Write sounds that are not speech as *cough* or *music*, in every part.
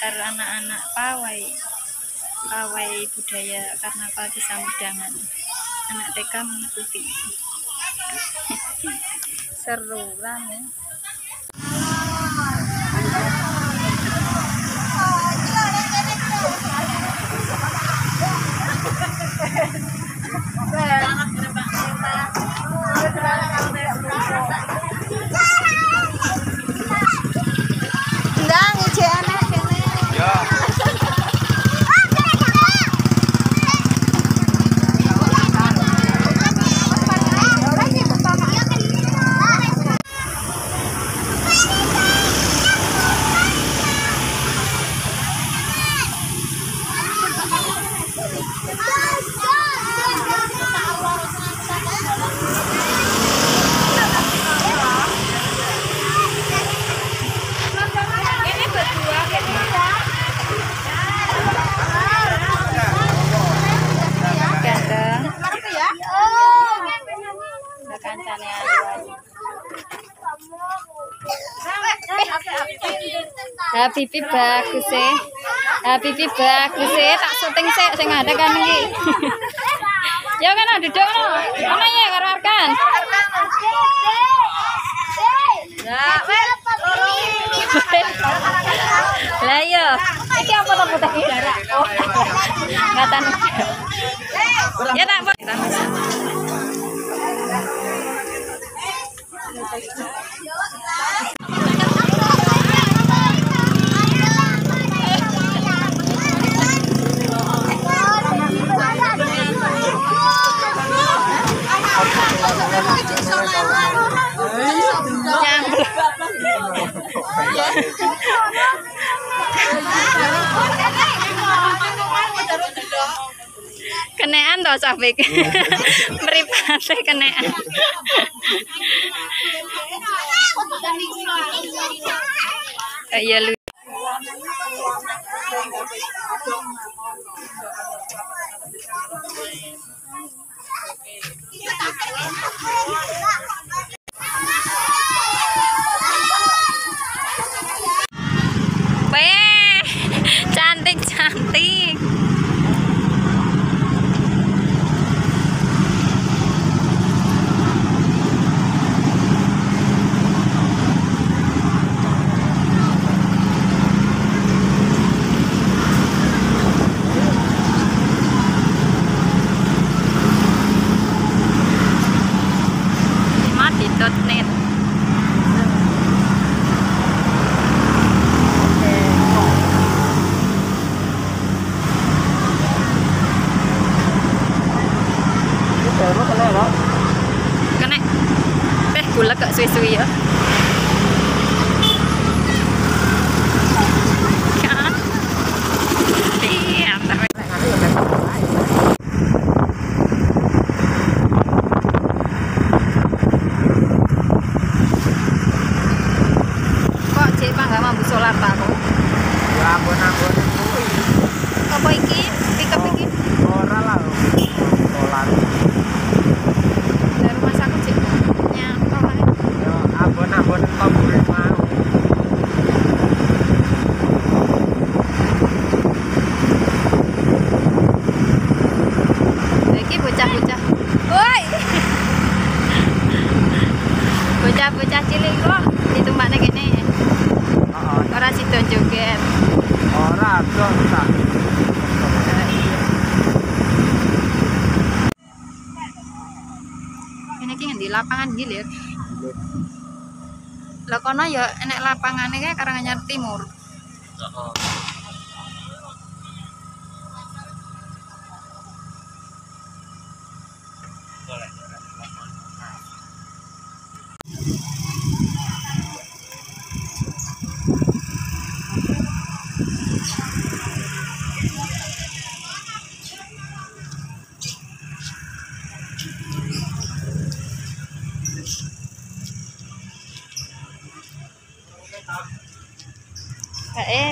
antar anak-anak pawai pawai budaya karnaval di Samudangan anak TK mengikuti. *laughs* Seru rame *laughs* Habibi bagus sih. Habibi bagus sih. Tak syuting sih sing ada kan iki. *laughs* Ya kan duduk no. Mana ya karo Arkan? Lah iya. Iki apa to putih darah? Oh. Ngatan. Ya tak Kenean toh Safik. *laughs* Mripate kenean. Eh, Iya lu. Weh, lapangan lho. Lah kono ya enek lapangane kae Karanganyar Timur. Heeh.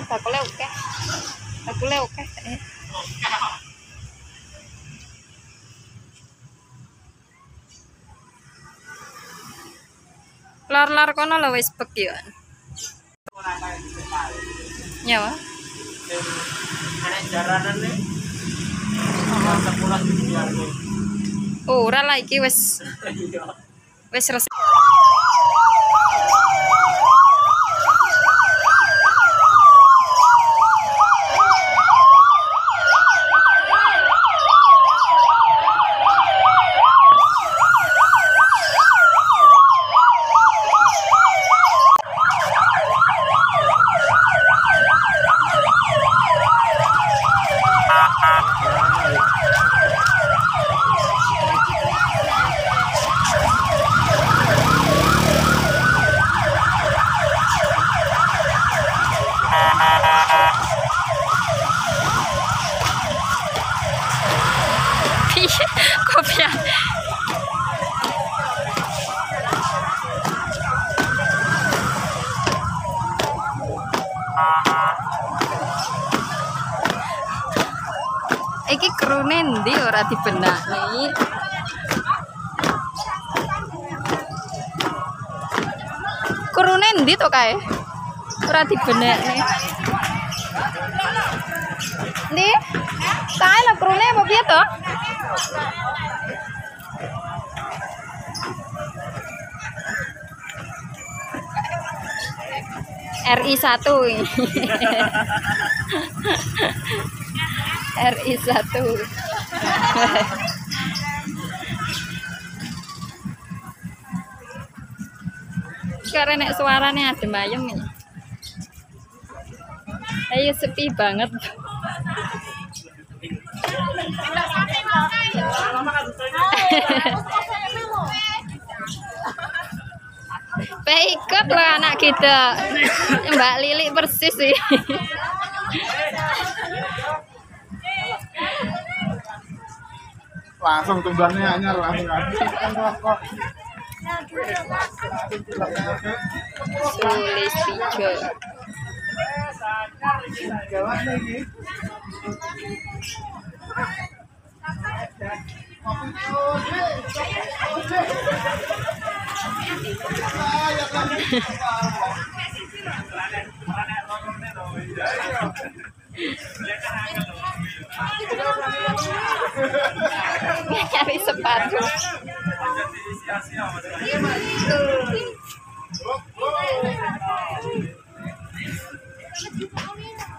Oke. Bakule oke. Eh. Lar-lar kono lho wis bek biar nih. Oh, ora lah iki wis *laughs* wis resik. Piye kopian? Iki krune ndi ora dibenakne? Krune ndi to kae? Ora dibenakne. Ndi? Kae lho krune apa piye to? RI 1 ini. RI 1 Karena suaranya adem ayem ini. Ayo sepi banget. Pe ikut loh anak kita. Mbak Lili persis sih. Langsung tumbangnya anyar langsung ada Sulis tiga. Abre sapato. Vamos!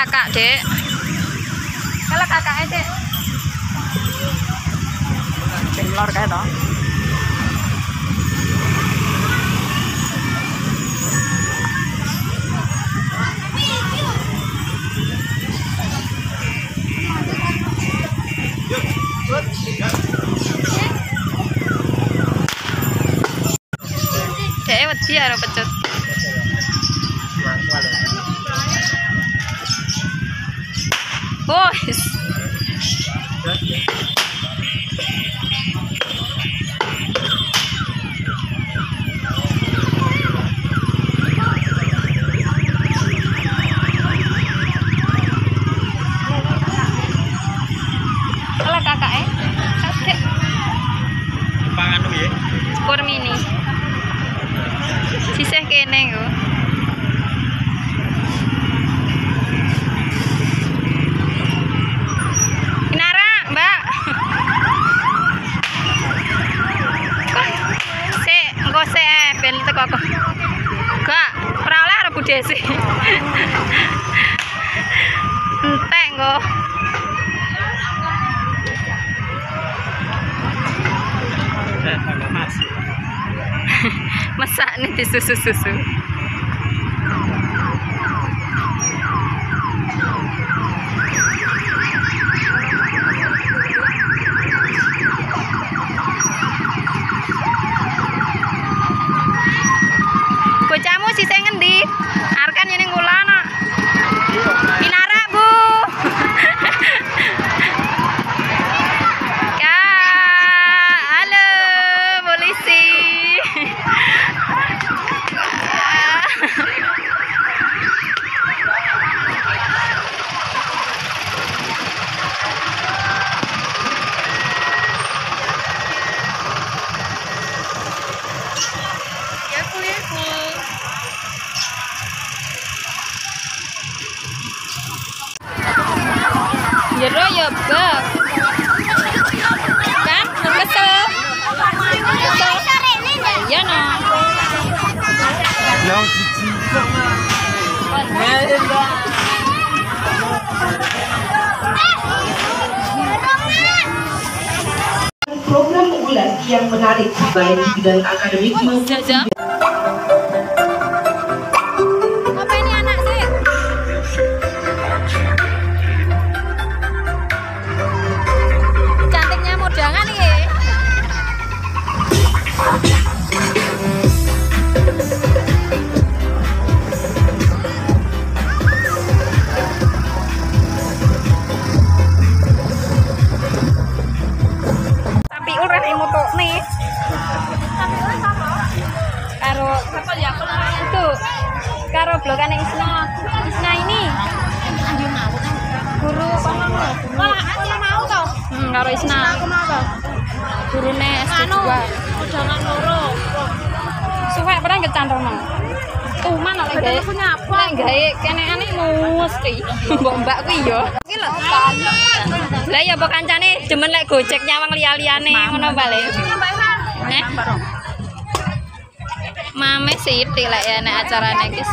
Kakak, Dek. Kalau kakaknya, Dek. Sing lor kae Oi! TCC. Jero ya bak. Kan kesel. Kesel. Iya no. Yang cici. program unggulan yang menarik baik di bidang akademik maupun blokane Isna. Isna ini. Guru kono lho. Wah, mau to. Hmm, karo Isna. Aku mau to. Gurune S2. Jangan loro. Suwek pernah kecantono. Tuman lek gawe punya apa? Lek gawe kene ane mesti. Mbok mbak kuwi yo. Iki lho. Lah ya apa kancane demen lek Gojek nyawang liya-liyane ngono bale. Nek. Mame sithik lek ya nek acarane guys.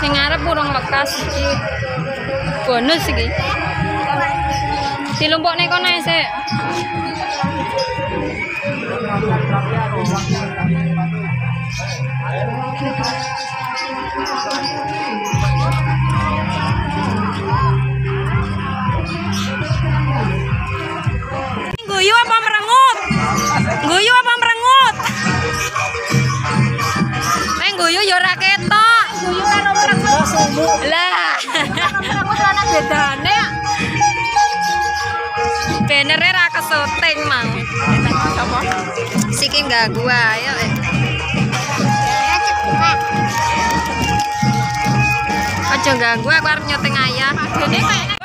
Sing arep urung lekas iki. Bonus iki. Dilumpukne kono sik. Guyu apa Lah. Aku tuh anak bedane. Bannernya ra kesuting mang. Siki ganggu ayo. eh. Aja ganggu aku arep nyuting ayah. Dene kayaknya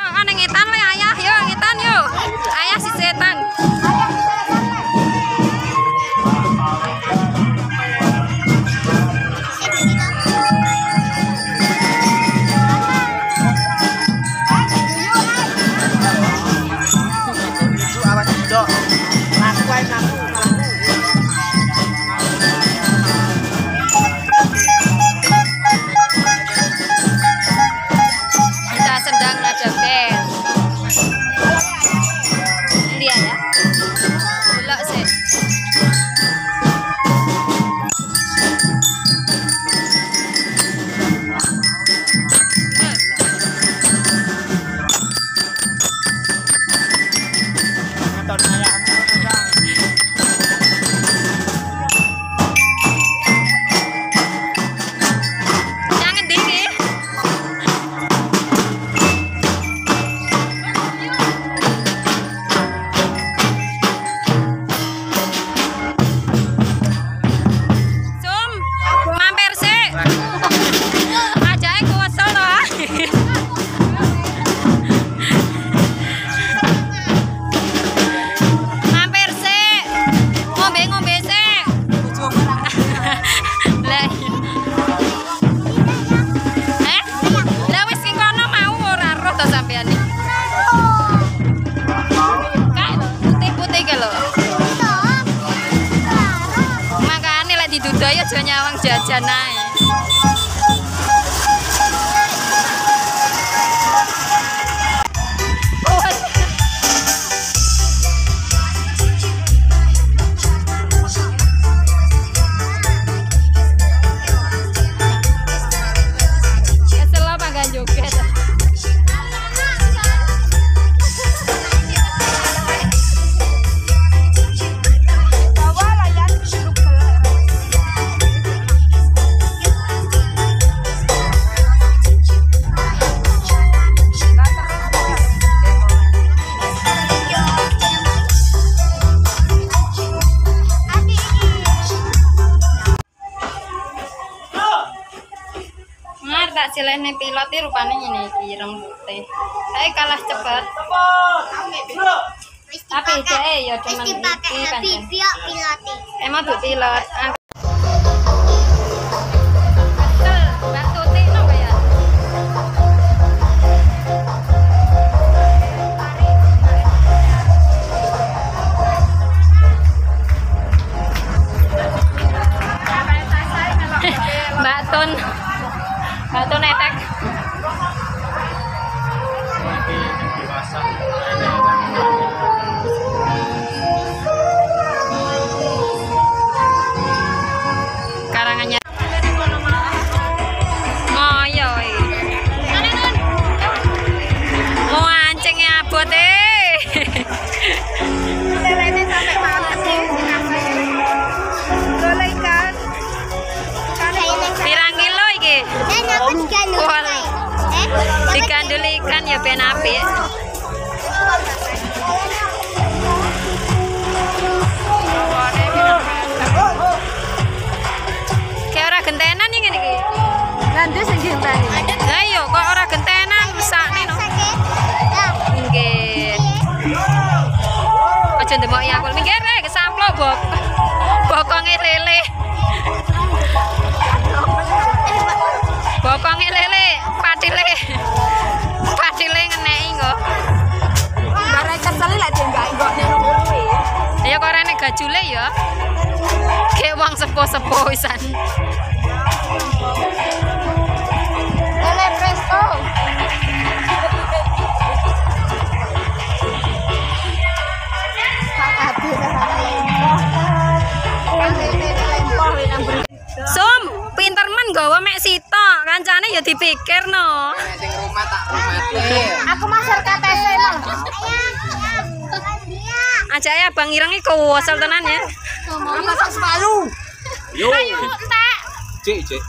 ya ben apik. Kayak ora gentenan iki ngene iki. Nanti sing genteni. Lah iya kok ora gentenan mesakne no. Nggih. Aja ndemok ya aku. Minggir eh kesamplok bok. Bokonge lele. Bokonge lele, patile. Patile ngeneki kok. Bare kesel lek dienggak nang kuwi. Ya kok rene gajule ya. Kayak wong sepo-sepo wisan. Ya dipikir no. Aku masuk KTP no. Aja ya Bang Ireng iki kuwasel tenan ya. Masak sepalu. Yo. Ayo, entek. Cek, cek.